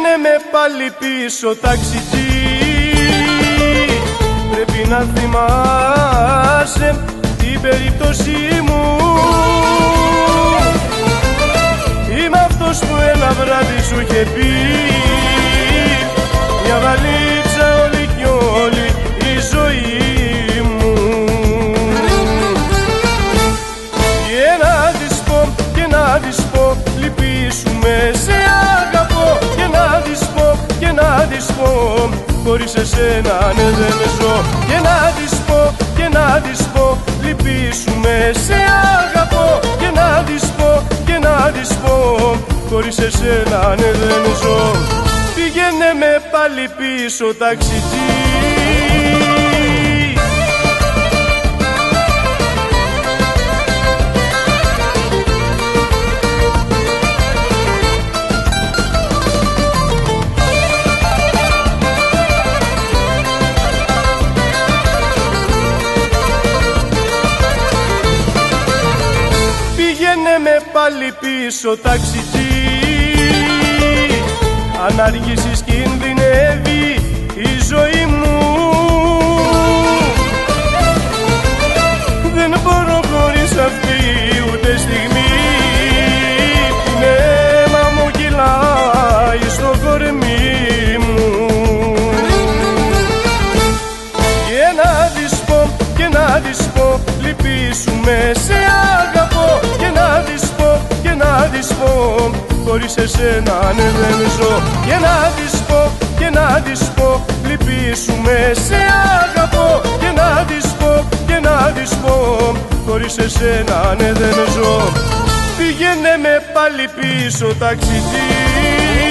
Πήγαινε με πάλι πίσω ταξιτζή Πρέπει να θυμάσαι την περίπτωσή μου. Είμαι αυτός που ένα βράδυ σου είχε πει. Μια βαλίτσα όλη κι όλη η ζωή μου. Και να της πω, και να της πω Λυπήσουμε σε αγαπώ Χωρίς εσένα ναι δεν ζω. Και να της πω, και να της πω Λυπήσουμε σε αγαπώ. Και να της πω, και να της πω Χωρίς εσένα ναι δεν ζω. Πήγαινε με πάλι πίσω ταξιτζή Πήγαινε με πάλι πίσω ταξιτζή Αν αργήσεις κινδυνεύει η ζωή μου. Δεν μπορώ χωρίς αυτή ούτε στιγμή. Την αίμα μου κυλάει στο κορμί μου. Και να της πω, και να της πω Λυπήσουμε σε αγαπώ. Και να της πω, και να της πω Χωρίς εσένα ναι δεν ζω. Και να της πω, και να της πω Λυπήσουμε σε αγαπώ. Και να της πω, και να της πω Χωρίς εσένα ναι δεν ζω. Πήγαινε με πάλι πίσω ταξιτζή